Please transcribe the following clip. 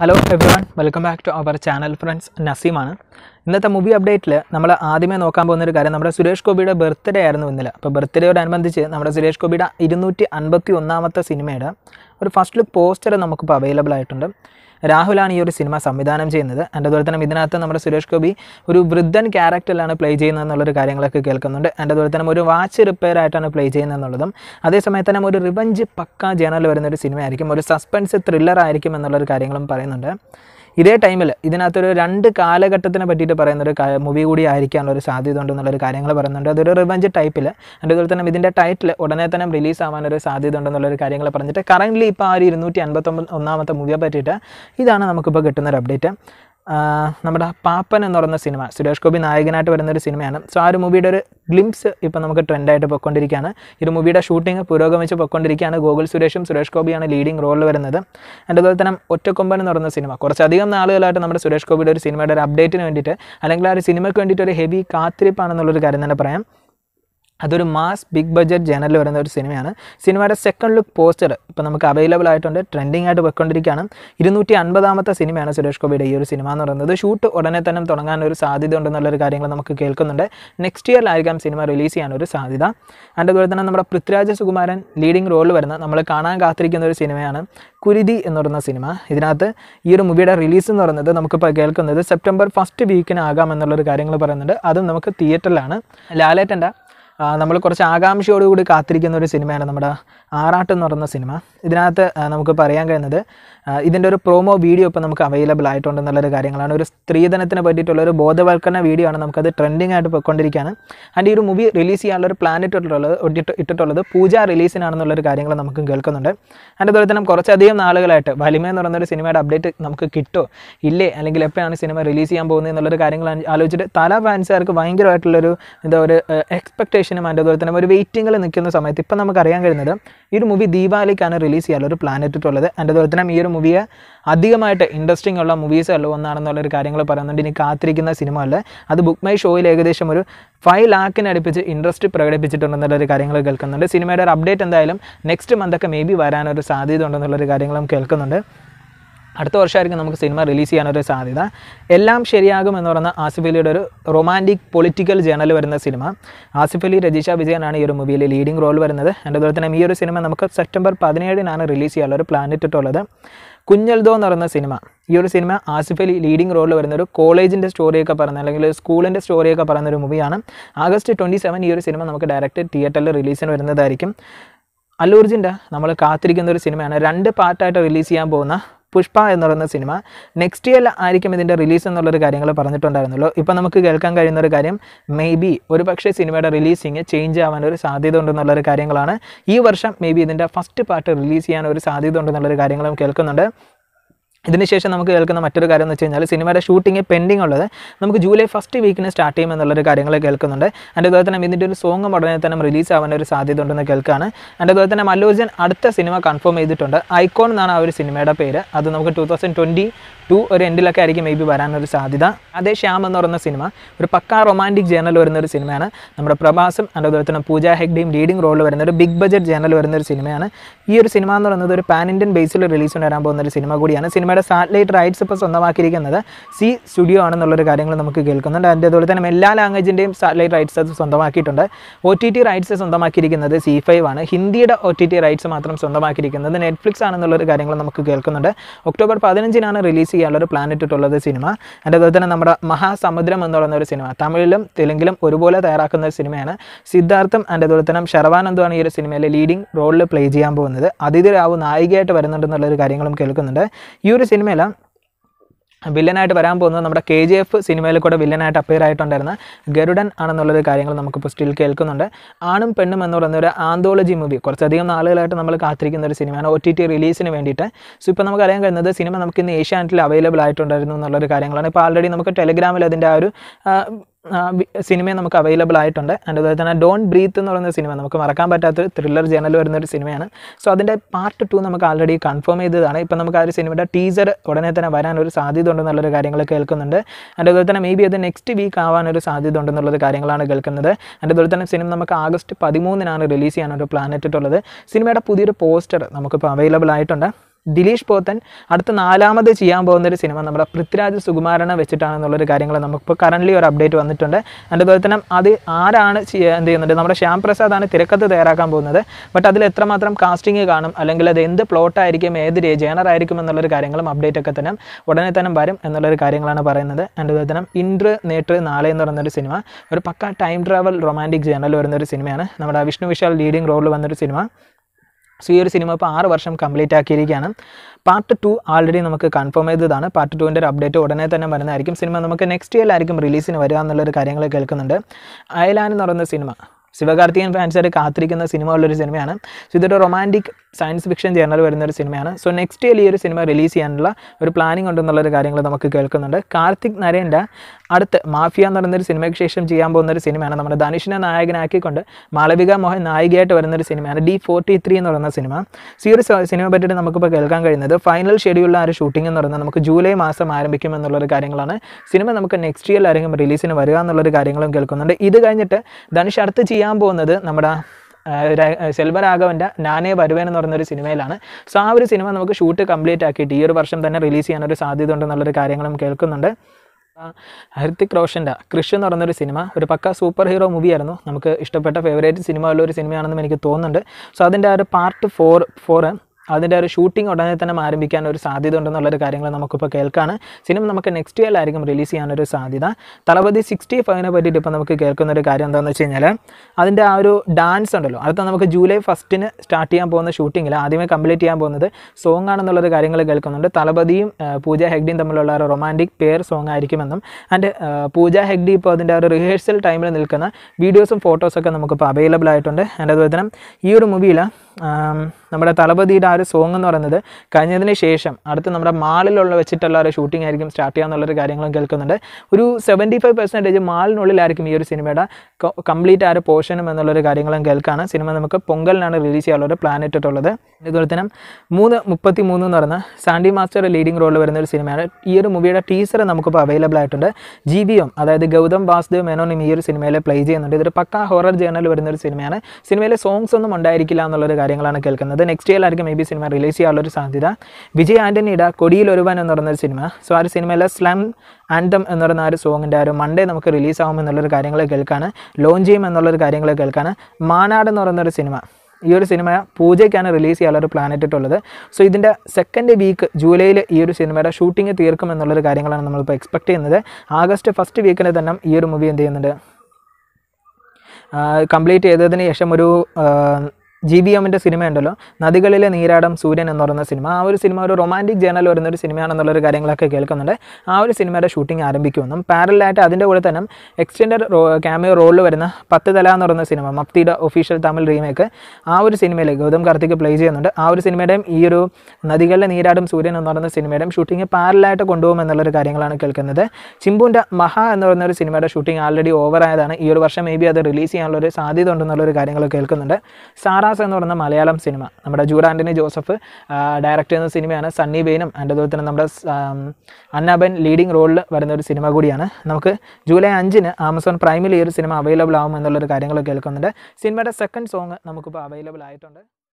Hello everyone welcome back to our channel friends നസീമാണ് ഇന്നത്തെ movie അപ്ഡേറ്റിൽ നമ്മൾ ആദ്യമേ നോക്കാൻ പോകുന്ന ഒരു കാര്യം നമ്മുടെ സുരേഷ് ഗോപിയുടെ ബർത്ത്ഡേ ആയിരുന്നു ഇന്നലെ. അപ്പോൾ ബർത്ത്ഡേയോടനുബന്ധിച്ച് നമ്മുടെ സുരേഷ് ഗോപിയുടെ ഇരുന്നൂറ്റി അൻപത്തി ഒന്നാമത്തെ സിനിമയുടെ ഒരു ഫസ്റ്റ് ലുക്ക് പോസ്റ്റർ നമുക്കിപ്പോൾ അവൈലബിൾ ആയിട്ടുണ്ട്. രാഹുലാണ് ഈ ഒരു സിനിമ സംവിധാനം ചെയ്യുന്നത്. എന്റെ അതുപോലെ തന്നെ ഇതിനകത്ത് നമ്മുടെ സുരേഷ് ഗോപി ഒരു വൃദ്ധൻ ക്യാരക്ടറിലാണ് പ്ലേ ചെയ്യുന്നത് എന്നുള്ളൊരു കാര്യങ്ങളൊക്കെ കേൾക്കുന്നുണ്ട്. എന്റെ അതുപോലെ തന്നെ ഒരു വാച്ച് റിപ്പയർ ആയിട്ടാണ് പ്ലേ ചെയ്യുന്നത് എന്നുള്ളതും അതേസമയത്ത് തന്നെ ഒരു റിവഞ്ച് പക്ക ജേണൽ വരുന്ന ഒരു സിനിമയായിരിക്കും. ഒരു സസ്പെൻസ് ത്രില്ലർ ആയിരിക്കും എന്നുള്ളൊരു കാര്യങ്ങളും പറയുന്നുണ്ട്. ഇതേ ടൈമിൽ ഇതിനകത്തൊരു രണ്ട് കാലഘട്ടത്തിനെ പറ്റിയിട്ട് പറയുന്ന ഒരു മൂവി കൂടി ആയിരിക്കാനുള്ള ഒരു സാധ്യത ഉണ്ട് എന്നുള്ളൊരു കാര്യങ്ങൾ പറയുന്നുണ്ട്. അതൊരു റിവഞ്ച് ടൈപ്പിൽ അതുപോലെ തന്നെ ഇതിന്റെ ടൈറ്റിൽ ഉടനെ തന്നെ റിലീസ് ആവാനൊരു സാധ്യത ഉണ്ടെന്നുള്ളൊരു കാര്യങ്ങൾ പറഞ്ഞിട്ട് കറന്റ്ലി ഇപ്പോൾ ആ ഒരു ഇരുന്നൂറ്റി അൻപത്തൊമ്പത് ഒന്നാമത്തെ മൂവിയെ പറ്റിയിട്ട് ഇതാണ് നമുക്കിപ്പോൾ കിട്ടുന്ന ഒരു അപ്ഡേറ്റ് നമ്മുടെ പാപ്പൻ എന്ന് പറയുന്ന സിനിമ സുരേഷ് ഗോപി നായകനായിട്ട് വരുന്ന ഒരു സിനിമയാണ്. സോ ആ ഒരു മൂവിയുടെ ഒരു ഗ്ലിംസ് ഇപ്പോൾ നമുക്ക് ട്രെൻഡായിട്ട് പൊയ്ക്കൊണ്ടിരിക്കുകയാണ്. ഒരു മൂവിയുടെ ഷൂട്ടിംഗ് പുരോഗമിച്ച് പൊയ്ക്കൊണ്ടിരിക്കുകയാണ് ഗോകുൽ സുരേഷും സുരേഷ് ഗോപിയാണ് ലീഡിംഗ് റോളിൽ വരുന്നത്. അതുപോലെ തന്നെ ഒറ്റക്കൊമ്പൻ എന്ന് പറയുന്ന സിനിമ. കുറച്ചധികം നാളുകളായിട്ട് നമ്മുടെ സുരേഷ് ഗോപിയുടെ ഒരു സിനിമയുടെ ഒരു അപ്ഡേറ്റിന് വേണ്ടിയിട്ട് അല്ലെങ്കിൽ ആ ഒരു സിനിമയ്ക്ക് വേണ്ടിയിട്ട് ഒരു ഹെവി കാത്തിരിപ്പാണെന്നുള്ളൊരു കാര്യം തന്നെ പറയാം. അതൊരു മാസ് ബിഗ് ബഡ്ജറ്റ് ജേണലിൽ വരുന്ന ഒരു സിനിമയാണ്. സിനിമയുടെ സെക്കൻഡ് ലുക്ക് പോസ്റ്റർ ഇപ്പോൾ നമുക്ക് അവൈലബിൾ ആയിട്ടുണ്ട് ട്രെൻഡിങ് ആയിട്ട് പോയിക്കൊണ്ടിരിക്കുകയാണ്. ഇരുന്നൂറ്റി അൻപതാമത്തെ സിനിമയാണ് സുരേഷ് ഗോപിയുടെ ഈ ഒരു സിനിമ എന്ന് പറയുന്നത്. ഷൂട്ട് ഉടനെ തന്നെ തുടങ്ങാൻ ഒരു സാധ്യത ഉണ്ടെന്നുള്ളൊരു കാര്യങ്ങൾ നമുക്ക് കേൾക്കുന്നുണ്ട്. നെക്സ്റ്റ് ഇയറിലായിരിക്കാം സിനിമ റിലീസ് ചെയ്യാൻ ഒരു സാധ്യത. അതിന്റെ അതുപോലെ തന്നെ നമ്മുടെ പൃഥ്വിരാജ സുകുമാരൻ ലീഡിംഗ് റോളിൽ വരുന്ന നമ്മൾ കാണാൻ കാത്തിരിക്കുന്ന ഒരു സിനിമയാണ് കുരുതി എന്ന് പറയുന്ന സിനിമ. ഇതിനകത്ത് ഈ ഒരു മൂവിയുടെ റിലീസ് എന്ന് പറയുന്നത് നമുക്കിപ്പോൾ കേൾക്കുന്നത് സെപ്റ്റംബർ ഫസ്റ്റ് വീക്കിനാകാം എന്നുള്ളൊരു കാര്യങ്ങൾ പറയുന്നുണ്ട്. അതും നമുക്ക് തിയേറ്ററിലാണ് ലാലേട്ടന്റെ നമ്മൾ കുറച്ച് ആകാംക്ഷയോടുകൂടി കാത്തിരിക്കുന്ന ഒരു സിനിമയാണ് നമ്മുടെ ആറാട്ട് എന്ന് പറയുന്ന സിനിമ. ഇതിനകത്ത് നമുക്ക് പറയാൻ കഴിയുന്നത് ഇതിന്റെ ഒരു പ്രോമോ വീഡിയോ ഇപ്പോൾ നമുക്ക് അവൈലബിൾ ആയിട്ടുണ്ടെന്നുള്ളൊരു കാര്യങ്ങളാണ്. ഒരു സ്ത്രീധനത്തിനെ പറ്റിയിട്ടുള്ള ഒരു ബോധവൽക്കരണ വീഡിയോ ആണ് നമുക്കത് ട്രെൻഡിങ് ആയിട്ട് പോയിക്കൊണ്ടിരിക്കുകയാണ്. ആൻഡ് ഈ ഒരു മൂവി റിലീസ് ചെയ്യാനുള്ള ഒരു പ്ലാൻ ഇട്ടിട്ടുള്ളത് ഇട്ടിട്ട് ഇട്ടിട്ടുള്ളത് പൂജ റിലീസിനാണെന്നുള്ളൊരു കാര്യങ്ങൾ നമുക്ക് കേൾക്കുന്നുണ്ട്. ആൻഡ് അതുപോലെ തന്നെ കുറച്ചധികം നാളുകളായിട്ട് വലിമ എന്ന് പറയുന്ന ഒരു സിനിമയുടെ അപ്ഡേറ്റ് നമുക്ക് കിട്ടുമോ ഇല്ലേ? അല്ലെങ്കിൽ എപ്പോഴാണ് സിനിമ റിലീസ് ചെയ്യാൻ പോകുന്നത് എന്നുള്ളൊരു കാര്യങ്ങൾ ആലോചിച്ചിട്ട് തല ഫാൻസുകാർക്ക് ഭയങ്കരമായിട്ടുള്ളൊരു എന്താ ഒരു എക്സ്പെക്ടേഷനും അതിന്റെ അതുപോലെ തന്നെ ഒരു വെയിറ്റിങ്ങിൽ നിൽക്കുന്ന സമയത്ത് ഇപ്പം നമുക്ക് അറിയാൻ കഴിയുന്നത് ഈ ഒരു മൂവി ദീപാവലിക്കാണ് റിലീസ് ചെയ്യാനുള്ള ഒരു പ്ലാൻ ഇട്ടിട്ടുള്ളത്. ആൻഡ് അതുപോലെ തന്നെ ഈ ഒരു മൂവിയെ അധികമായിട്ട് ഇൻട്രസ്റ്റിംഗ് ഉള്ള മൂവീസ് അല്ല ഒന്നാണെന്നുള്ളൊരു കാര്യങ്ങൾ പറയുന്നുണ്ട്. ഇനി കാത്തിരിക്കുന്ന സിനിമ അല്ല. അത് ബുക്ക് മൈ ഷോയിൽ ഏകദേശം ഒരു ഫൈവ് ലാക്കിന് അടുപ്പിച്ച് ഇൻട്രസ്റ്റ് പ്രകടിപ്പിച്ചിട്ടുണ്ടെന്നുള്ളൊരു കാര്യങ്ങൾ കേൾക്കുന്നുണ്ട്. സിനിമയുടെ ഒരു അപ്ഡേറ്റ് എന്തായാലും നെക്സ്റ്റ് മന്തൊക്കെ മേ ബി വരാനൊരു സാധ്യത ഉണ്ടെന്നുള്ളൊരു കാര്യങ്ങളും കേൾക്കുന്നുണ്ട്. അടുത്ത വർഷമായിരിക്കും നമുക്ക് സിനിമ റിലീസ് ചെയ്യാനൊരു സാധ്യത. എല്ലാം ശരിയാകും എന്ന് പറയുന്ന ആസിഫ് അലിയുടെ ഒരു റൊമാന്റിക് പൊളിറ്റിക്കൽ ജേണൽ വരുന്ന സിനിമ. ആസിഫ് അലി രജിഷ വിജയനാണ് ഈ ഒരു മൂവിയിൽ ലീഡിംഗ് റോൾ വരുന്നത്. എന്റെ അതുപോലെ തന്നെ ഈ ഒരു സിനിമ നമുക്ക് സെപ്റ്റംബർ പതിനേഴിനാണ് റിലീസ് ചെയ്യാനുള്ള ഒരു പ്ലാൻ ഇട്ടിട്ടുള്ളത്. കുഞ്ഞൽദോ എന്ന് പറയുന്ന സിനിമ. ഈ ഒരു സിനിമ ആസിഫ് അലി ലീഡിംഗ് റോളിൽ വരുന്ന ഒരു കോളേജിന്റെ സ്റ്റോറിയൊക്കെ പറയുന്ന അല്ലെങ്കിൽ സ്കൂളിന്റെ സ്റ്റോറിയൊക്കെ പറയുന്ന ഒരു മൂവിയാണ് ആഗസ്റ്റ് ട്വന്റി സെവൻ ഈ ഒരു സിനിമ നമുക്ക് ഡയറക്റ്റ് തിയേറ്ററിൽ റിലീസിന് വരുന്നതായിരിക്കും. അല്ലൂർജിന്റെ നമ്മൾ കാത്തിരിക്കുന്ന ഒരു സിനിമയാണ്. രണ്ട് പാർട്ടായിട്ട് റിലീസ് ചെയ്യാൻ പോകുന്ന പുഷ്പ എന്ന് പറയുന്ന സിനിമ നെക്സ്റ്റ് ഇയർ ആയിരിക്കും ഇതിന്റെ റിലീസ് എന്നുള്ളൊരു കാര്യങ്ങൾ പറഞ്ഞിട്ടുണ്ടായിരുന്നല്ലോ ഇപ്പോൾ നമുക്ക് കേൾക്കാൻ കഴിയുന്ന ഒരു കാര്യം മേ ബി ഒരു പക്ഷേ സിനിമയുടെ റിലീസിങ് ചേഞ്ച് ആവാൻ ഒരു സാധ്യത ഉണ്ടെന്നുള്ളൊരു കാര്യങ്ങളാണ്. ഈ വർഷം മേ ബി ഇതിന്റെ ഫസ്റ്റ് പാർട്ട് റിലീസ് ചെയ്യാൻ ഒരു സാധ്യത ഉണ്ടെന്നുള്ളൊരു കാര്യങ്ങളും കേൾക്കുന്നുണ്ട്. ഇതിനുശേഷം നമുക്ക് കേൾക്കുന്ന മറ്റൊരു കാര്യം എന്ന് വെച്ച് കഴിഞ്ഞാൽ സിനിമയുടെ ഷൂട്ടിംഗ് പെൻഡിങ് ഉള്ളത് നമുക്ക് ജൂലൈ ഫസ്റ്റ് വീക്കിന് സ്റ്റാർട്ട് ചെയ്യും എന്നുള്ളൊരു കാര്യങ്ങൾ കേൾക്കുന്നുണ്ട്. അതിന്റെ അതുപോലെ തന്നെ ഇതിന്റെ ഒരു സോങ് ഉടനെ തന്നെ റിലീസ് ആവാൻ ഒരു സാധ്യത ഉണ്ടെന്ന് കേൾക്കുകയാണ് അതിന്റെ അതുപോലെ തന്നെ മല്ലോജൻ അടുത്ത സിനിമ കൺഫേം ചെയ്തിട്ടുണ്ട്. ഐക്കോൺ എന്നാണ് ആ ഒരു സിനിമയുടെ പേര്. അത് നമുക്ക് ടൂ തൗസൻഡ് ട്വന്റി ടു ഒരു എൻഡിലൊക്കെ ആയിരിക്കും മേ ബി വരാനൊരു സാധ്യത. അതേ ശ്യാം എന്ന് പറയുന്ന സിനിമ ഒരു പക്കാ റൊമാന്റിക് ജേണൽ വരുന്ന ഒരു സിനിമയാണ്. നമ്മുടെ പ്രഭാസും അതിന്റെ അതുപോലെ തന്നെ പൂജ ഹെഗ്ഡയും ലീഡിംഗ് റോളിൽ വരുന്ന ഒരു ബിഗ് ബജറ്റ് ജേണൽ വരുന്ന ഒരു സിനിമയാണ്. ഈ ഒരു സിനിമ എന്ന് പറയുന്നത് ഒരു പാൻ ഇന്ത്യൻ ബേസിൽ റിലീസ് വരാൻ പോകുന്ന ഒരു സിനിമ കൂടിയാണ്. സിനിമയുടെ സാറ്റലൈറ്റ് റൈറ്റ്സ് ഇപ്പോൾ സ്വന്തമാക്കിയിരിക്കുന്നത് സി സ്റ്റുഡിയോ ആണെന്നുള്ളൊരു കാര്യങ്ങൾ നമുക്ക് കേൾക്കുന്നുണ്ട്. അതിന്റെ അതുപോലെ തന്നെ എല്ലാ ലാംഗ്വേജിന്റെയും സാറ്റലൈറ്റ് റൈറ്റ്സ് അത് സ്വന്തമാക്കിയിട്ടുണ്ട്. ഒ ടി ടി റൈറ്റ്സ് സ്വന്തമാക്കിയിരിക്കുന്നത് സി ഫൈവ് ആണ്. ഹിന്ദിയുടെ ഒ ടി ടി റൈറ്റ്സ് മാത്രം സ്വന്തമാക്കിയിരിക്കുന്നത് നെറ്റ്ഫ്ലിക്സ് ആണെന്നുള്ളൊരു കാര്യങ്ങൾ നമുക്ക് കേൾക്കുന്നുണ്ട്. ഒക്ടോബർ പതിനഞ്ചിനാണ് റിലീസ് ചെയ്യാനുള്ള ഒരു പ്ലാൻ ഇട്ടിട്ടുള്ളത് സിനിമ. അതിന്റെ അതുപോലെ തന്നെ നമ്മുടെ മഹാസമുദ്രം എന്ന് പറയുന്ന ഒരു സിനിമ. തമിഴിലും തെലുങ്കിലും ഒരുപോലെ തയ്യാറാക്കുന്ന ഒരു സിനിമയാണ്. സിദ്ധാർത്ഥം അതിന്റെ അതുപോലെ തന്നെ ശർവാനന്ദുമാണ് ഈ ഒരു സിനിമയിലെ ലീഡിംഗ് റോളിൽ പ്ലേ ചെയ്യാൻ പോകുന്നത്. അതിഥി റാവു നായികയായിട്ട് വരുന്നുണ്ടെന്നുള്ളൊരു കാര്യങ്ങളും കേൾക്കുന്നുണ്ട്. ഈ ഒരു സിനിമയില വില്ലനായിട്ട് വരാൻ പോകുന്നത് നമ്മുടെ കെ ജി എഫ് സിനിമയിൽ കൂടെ വില്ലനായിട്ട് അപ്പിയർ ആയിട്ടുണ്ടായിരുന്ന ഗരുഡൻ ആണെന്നുള്ളൊരു കാര്യങ്ങൾ നമുക്കിപ്പോൾ സ്റ്റിൽ കേൾക്കുന്നുണ്ട്. ആണും പെണ്ണും എന്ന് പറയുന്ന ഒരു ആന്തോളജി മൂവി കുറച്ചധികം നാളുകളായിട്ട് നമ്മൾ കാത്തിരിക്കുന്ന ഒരു സിനിമയാണ്. ഒ ടി ടി റിലീസിന് വേണ്ടിയിട്ട്. സോ ഇപ്പോൾ നമുക്ക് അറിയാൻ കഴിയുന്നത് സിനിമ നമുക്ക് ഇന്ന് ഏഷ്യാനെറ്റിൽ അവൈലബിൾ ആയിട്ടുണ്ടായിരുന്നു എന്നുള്ളൊരു കാര്യങ്ങളാണ്. ഇപ്പോൾ ആൾറെഡി നമുക്ക് ടെലിഗ്രാമിൽ അതിന്റെ ആ ഒരു സിനിമ നമുക്ക് അവൈലബിൾ ആയിട്ടുണ്ട്. അതിന്റെ അതുപോലെ തന്നെ ഡോൺ ബ്രീത്ത് എന്ന് പറയുന്ന സിനിമ. നമുക്ക് മറക്കാൻ പറ്റാത്ത ത്രില്ലർ ജേണൽ വരുന്ന ഒരു സിനിമയാണ്. സോ അതിന്റെ പാർട്ട് ടു നമുക്ക് ആൾറെഡി കൺഫേം ചെയ്തതാണ്. ഇപ്പം നമുക്ക് ആ ഒരു സിനിമയുടെ ടീസർ ഉടനെ തന്നെ വരാനൊരു സാധ്യത ഉണ്ടെന്നുള്ളൊരു കാര്യങ്ങൾ കേൾക്കുന്നുണ്ട്. അതിന്റെ അതുപോലെ തന്നെ മേ ബി അത് നെക്സ്റ്റ് വീക്ക് ആവാനൊരു സാധ്യത ഉണ്ടെന്നുള്ളത് കാര്യങ്ങളാണ് കേൾക്കുന്നത്. അതിന്റെ അതുപോലെ തന്നെ സിനിമ നമുക്ക് ആഗസ്റ്റ് പതിമൂന്നിനാണ് റിലീസ് ചെയ്യാനൊരു പ്ലാൻ ഇട്ടിട്ടുള്ളത്. സിനിമയുടെ പുതിയൊരു പോസ്റ്റർ നമുക്കിപ്പോൾ അവൈലബിൾ ആയിട്ടുണ്ട്. ദിലീഷ് പോത്തൻ അടുത്ത നാലാമത് ചെയ്യാൻ പോകുന്ന ഒരു സിനിമ. നമ്മുടെ പൃഥ്വിരാജ് സുകുമാരനെ വെച്ചിട്ടാണെന്നുള്ളൊരു കാര്യങ്ങൾ നമുക്കിപ്പോൾ കറന്റ്ലി ഒരു അപ്ഡേറ്റ് വന്നിട്ടുണ്ട്. അതുപോലെ തന്നെ അത് ആരാണ് എന്ത് ചെയ്യുന്നുണ്ട് നമ്മുടെ ശ്യാം പ്രസാദാണ് തിരക്കത്ത് തയ്യാറാക്കാൻ പോകുന്നത്. ബട്ട് അതിൽ എത്രമാത്രം കാസ്റ്റിംഗ് കാണും? അല്ലെങ്കിൽ അത് എന്ത് പ്ലോട്ടായിരിക്കും ഏത് ജേണർ ആയിരിക്കും? എന്നുള്ളൊരു കാര്യങ്ങളും അപ്ഡേറ്റ് ഒക്കെ തന്നെ ഉടനെ തന്നെ വരും എന്നുള്ളൊരു കാര്യങ്ങളാണ് പറയുന്നത്. അതുപോലെ തന്നെ ഇൻട്രു നേട്ര് നാളെ എന്ന് പറയുന്നൊരു സിനിമ. ഒരു pakka time travel romantic genre വരുന്നൊരു സിനിമയാണ്. നമ്മുടെ വിഷ്ണു വിശാൽ ലീഡിംഗ് റോളിൽ വന്നൊരു സിനിമ. സോ ഈ ഒരു സിനിമ ഇപ്പോൾ ആറ് വർഷം കംപ്ലീറ്റ് ആക്കിയിരിക്കുകയാണ്. പാർട്ട് ടു ആൾറെഡി നമുക്ക് കൺഫേം ചെയ്തതാണ്. പാർട്ട് ടുവിന്റെ ഒരു അപ്ഡേറ്റ് ഉടനെ തന്നെ വരുന്നതായിരിക്കും. സിനിമ നമുക്ക് നെക്സ്റ്റ് ഇയറിലായിരിക്കും റിലീസിന് വരിക എന്നുള്ളൊരു കാര്യങ്ങൾ കേൾക്കുന്നുണ്ട്. അയലാൻ എന്ന് പറയുന്ന സിനിമ ശിവകാർത്തികൻ ഫാൻസുകാർ കാത്തിരിക്കുന്ന സിനിമ ഉള്ളൊരു സിനിമയാണ്. സോ ഇതൊരു റൊമാന്റിക് സയൻസ് ഫിക്ഷൻ ജേർണൽ വരുന്ന ഒരു സിനിമയാണ് സോ നെക്സ്റ്റ് ഇയർ ഈ ഒരു സിനിമ റിലീസ് ചെയ്യാനുള്ള ഒരു പ്ലാനിങ് ഉണ്ടെന്നുള്ളൊരു കാര്യങ്ങൾ നമുക്ക് കേൾക്കുന്നുണ്ട്. കാർത്തിക് നരേന്റെ അടുത്ത് മാഫിയ എന്ന് പറയുന്നൊരു സിനിമയ്ക്ക് ശേഷം ചെയ്യാൻ പോകുന്ന ഒരു സിനിമയാണ് നമ്മുടെ ധനുഷിനെ നായകനാക്കിക്കൊണ്ട് മാളവിക മോഹൻ നായികയായിട്ട് വരുന്ന ഒരു സിനിമയാണ് ഡി ഫോർട്ടി ത്രീ എന്ന് പറയുന്ന സിനിമ സോ ഈ ഒരു സിനിമ പറ്റിയിട്ട് നമുക്കിപ്പോൾ കേൾക്കാൻ കഴിയുന്നത് ഫൈനൽ ഷെഡ്യൂളിൽ ആ ഒരു ഷൂട്ടിംഗ് എന്ന് പറയുന്നത് നമുക്ക് ജൂലൈ മാസം ആരംഭിക്കും എന്നുള്ളൊരു കാര്യങ്ങളാണ്. സിനിമ നമുക്ക് നെക്സ്റ്റ് ഇയറിലായിരിക്കും റിലീസിന് വരിക എന്നുള്ളൊരു കാര്യങ്ങളും കേൾക്കുന്നുണ്ട്. ഇത് കഴിഞ്ഞിട്ട് ധനുഷ് അടുത്ത് ചെയ്യാൻ പോകുന്നത് നമ്മുടെ സെൽവരാഘവന്റെ നാനേ വരുവേൻ എന്ന് പറയുന്ന സിനിമയിലാണ്. സോ ആ ഒരു സിനിമ നമുക്ക് ഷൂട്ട് കംപ്ലീറ്റ് ആക്കിയിട്ട് ഈ ഒരു വർഷം തന്നെ റിലീസ് ചെയ്യാനൊരു സാധ്യത ഉണ്ടെന്നുള്ളൊരു കാര്യങ്ങളും കേൾക്കുന്നുണ്ട്. ഹൃത്തിക് റോഷന്റെ കൃഷ് എന്ന് പറയുന്നൊരു സിനിമ ഒരു പക്ക സൂപ്പർ ഹീറോ മൂവിയായിരുന്നു. നമുക്ക് ഇഷ്ടപ്പെട്ട ഫേവറേറ്റ് സിനിമ ഉള്ള ഒരു സിനിമയാണെന്നും എനിക്ക് തോന്നുന്നുണ്ട്. സോ അതിന്റെ ആ ഒരു പാർട്ട് ഫോർ ഫോറ് അതിന്റെ ഒരു ഷൂട്ടിംഗ് ഉടനെ തന്നെ ആരംഭിക്കാൻ ഒരു സാധ്യത ഉണ്ടെന്നുള്ളൊരു കാര്യങ്ങൾ നമുക്കിപ്പോൾ കേൾക്കാണ്. സിനിമ നമുക്ക് നെക്സ്റ്റ് ഇയറിലായിരിക്കും റിലീസ് ചെയ്യാനൊരു സാധ്യത. തളപതി സിക്സ്റ്റി ഫൈവിനെ പറ്റിയിട്ട് ഇപ്പോൾ നമുക്ക് കേൾക്കുന്ന ഒരു കാര്യം എന്താണെന്ന് വെച്ച് കഴിഞ്ഞാൽ അതിന്റെ ആ ഒരു ഡാൻസ് ഉണ്ടല്ലോ. അടുത്ത നമുക്ക് ജൂലൈ ഫസ്റ്റിന് സ്റ്റാർട്ട് ചെയ്യാൻ പോകുന്ന ഷൂട്ടിങ്ങിൽ ആദ്യമേ കംപ്ലീറ്റ് ചെയ്യാൻ പോകുന്നത് സോങ് ആണെന്നുള്ളൊരു കാര്യങ്ങൾ കേൾക്കുന്നുണ്ട്. തലപതിയും ആ, പൂജ ഹെഗ്ഡിയും തമ്മിലുള്ള ഒരു റൊമാന്റിക് പെയർ സോങ് ആയിരിക്കുമെന്നും ആൻഡ് പൂജ ഹെഗ്ഡി ഇപ്പോൾ അതിന്റെ ഒരു റിഹേഴ്സൽ ടൈമിൽ നിൽക്കുന്ന വീഡിയോസും ഫോട്ടോസൊക്കെ നമുക്കിപ്പോൾ അവൈലബിൾ ആയിട്ടുണ്ട്. ആൻഡ് അതുപോലെ തന്നെ ഈ ഒരു മൂവിയിൽ നമ്മുടെ തലപതിയുടെ ആ ഒരു സോങ് എന്ന് പറയുന്നത് കഴിഞ്ഞതിന് ശേഷം അടുത്ത് നമ്മുടെ മാളിലുള്ള വെച്ചിട്ടുള്ള ഒരു ഷൂട്ടിംഗ് ആയിരിക്കും സ്റ്റാർട്ട് ചെയ്യാന്നുള്ളൊരു കാര്യങ്ങളും കേൾക്കുന്നുണ്ട്. ഒരു സെവന്റി ഫൈവ് പെർസെന്റേജ് മാളിനുള്ളിലായിരിക്കും ഈ ഒരു സിനിമയുടെ കംപ്ലീറ്റ് ആ ഒരു പോർഷനും എന്നുള്ളൊരു കാര്യങ്ങളും കേൾക്കാണ്. സിനിമ നമുക്ക് പൊങ്കലിനാണ് റിലീസ് ചെയ്യാനുള്ള ഒരു പ്ലാൻ ഇട്ടിട്ടുള്ളത്. അതുപോലെ തന്നെ മൂന്ന് മുപ്പത്തി മൂന്ന് എന്ന് പറയുന്ന സാൻഡി മാസ്റ്റർ ലീഡിംഗ് റോളിൽ വരുന്ന ഒരു സിനിമയാണ്. ഈ ഒരു മൂവിയുടെ ടീസർ നമുക്കിപ്പോൾ അവൈലബിൾ ആയിട്ടുണ്ട്. ജി എം അതായത് ഗൗതം വാസുദേവ് മേനോനും ഈ ഒരു സിനിമയിൽ പ്ലേ ചെയ്യുന്നുണ്ട്. ഇതൊരു പക്ക ഹൊറർ ജേണൽ വരുന്ന ഒരു സിനിമയാണ്. സിനിമയിലെ സോങ്സ് ഒന്നും ഉണ്ടായിരിക്കില്ല എന്നുള്ളൊരു കാര്യങ്ങളാണ് കേൾക്കുന്നത്. നെക്സ്റ്റ് ഇയറിലായിരിക്കും മേ ബി സിനിമ റിലീസ് ചെയ്യാനുള്ളൊരു സാധ്യത. വിജയ് ആന്റണിയുടെ കൊടിയിൽ ഒരുവൻ എന്ന് ഒരു സിനിമ സോ ആ ഒരു സിനിമയിലെ സ്ലം ആൻഡം എന്ന് പറയുന്ന ആ ഒരു സോങ്ങിന്റെ ആ ഒരു മൺഡേ നമുക്ക് റിലീസ് ആകും എന്നുള്ളൊരു കാര്യങ്ങൾ കേൾക്കാണ്. ലോഞ്ച് ചെയ്യും എന്നുള്ളൊരു കാര്യങ്ങൾ കേൾക്കാണ്. മാനാട് എന്ന് പറയുന്ന ഒരു സിനിമ ഈ ഒരു സിനിമ പൂജയ്ക്കാണ് റിലീസ് ചെയ്യാനുള്ളൊരു പ്ലാൻ ഇട്ടിട്ടുള്ളത്. സോ ഇതിന്റെ സെക്കൻഡ് വീക്ക് ജൂലൈയിൽ ഈ ഒരു സിനിമയുടെ ഷൂട്ടിംഗ് തീർക്കും എന്നുള്ളൊരു കാര്യങ്ങളാണ് നമ്മളിപ്പോൾ എക്സ്പെക്ട് ചെയ്യുന്നത്. ആഗസ്റ്റ് ഫസ്റ്റ് വീക്കിന് തന്നെ ഈ ഒരു മൂവി എന്ത് ചെയ്യുന്നുണ്ട്? കംപ്ലീറ്റ് ചെയ്തതിന് ശേഷം ഒരു ജി ബി എമ്മിന്റെ സിനിമ ഉണ്ടല്ലോ നദികളിലെ നീരാടം സൂര്യൻ എന്ന് പറയുന്ന സിനിമ. ആ ഒരു സിനിമ ഒരു റൊമാന്റിക് ജേണൽ വരുന്ന ഒരു സിനിമയാണെന്നുള്ളൊരു കാര്യങ്ങളൊക്കെ കേൾക്കുന്നുണ്ട്. ആ ഒരു സിനിമയുടെ ഷൂട്ടിംഗ് ആരംഭിക്കുമെന്നും പാരലായിട്ട് അതിന്റെ കൂടെ തന്നെ എക്സ്റ്റൻഡ് ക്യാമിയോ റോളിൽ വരുന്ന പത്ത് തല എന്ന് പറയുന്ന സിനിമ മപ്തിയുടെ ഒഫീഷ്യൽ തമിഴ് റീമേക്ക് ആ ഒരു സിനിമയിൽ ഗൗതം കാർത്തിക് പ്ലേ ചെയ്യുന്നുണ്ട്. ആ ഒരു സിനിമയുടെയും ഈ ഒരു നദികളിലെ നീരാടും സൂര്യൻ എന്ന് പറയുന്ന സിനിമയുടെയും ഷൂട്ടിംഗ് പാരലായിട്ട് കൊണ്ടുപോകും എന്നുള്ളൊരു കാര്യങ്ങളാണ് കേൾക്കുന്നത്. ചിമ്പുന്റെ മഹ എന്ന് പറയുന്ന ഒരു സിനിമയുടെ ഷൂട്ടിംഗ് ആൾറെഡി ഓവർ ആയതാണ്. ഈ ഒരു വർഷം മേ ബി അത് റിലീസ് ചെയ്യാനുള്ള ഒരു സാധ്യത ഉണ്ടെന്നുള്ളൊരു കാര്യങ്ങൾ കേൾക്കുന്നുണ്ട്. സാറാസ് എന്ന് പറയുന്ന മലയാളം സിനിമ. നമ്മുടെ ജൂർ ആന്റണി ജോസഫ് ഡയറക്റ്റ് ചെയ്യുന്ന സിനിമയാണ് സണ്ണി ബെയിനും അതിന്റെ അതുപോലെ തന്നെ നമ്മുടെ അന്നാബൻ ലീഡിംഗ് റോളിൽ വരുന്ന ഒരു സിനിമ കൂടിയാണ്. നമുക്ക് ജൂലൈ അഞ്ചിന് ആമസോൺ പ്രൈമിൽ ഈ ഒരു സിനിമ അവൈലബിൾ ആകും എന്നുള്ളൊരു കാര്യങ്ങൾ കേൾക്കുന്നുണ്ട്. സിനിമയുടെ സെക്കൻഡ് സോങ് നമുക്കിപ്പോൾ അവൈലബിൾ ആയിട്ടുണ്ട്.